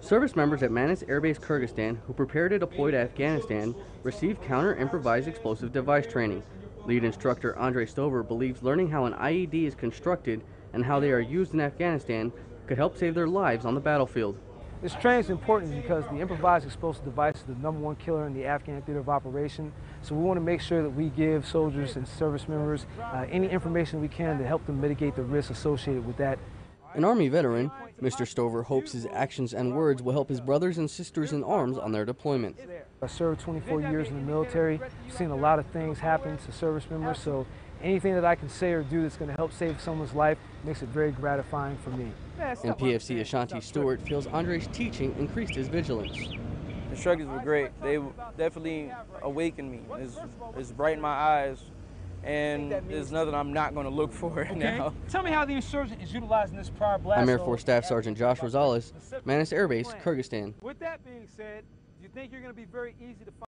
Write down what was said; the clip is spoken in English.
Service members at Manas Air Base Kyrgyzstan who prepare to deploy to Afghanistan receive counter improvised explosive device training. Lead instructor Andre Stover believes learning how an IED is constructed and how they are used in Afghanistan could help save their lives on the battlefield. This training is important because the improvised explosive device is the number one killer in the Afghan theater of operation. So we want to make sure that we give soldiers and service members uh, any information we can to help them mitigate the risks associated with that. An Army veteran, Mr. Stover hopes his actions and words will help his brothers and sisters in arms on their deployment. I served 24 years in the military, I've seen a lot of things happen to service members, so anything that I can say or do that's going to help save someone's life makes it very gratifying for me. And PFC Ashanti Stewart feels Andre's teaching increased his vigilance. The struggles were great. They definitely awakened me. It's, it's brightened my eyes, and there's nothing I'm not going to look for Okay. now. Tell me how the insurgent is utilizing this prior blast. I'm Air Force Staff Sergeant Josh Rosales, specific Manas Air Base. Kyrgyzstan. With that being said, do you think you're going to be very easy to find?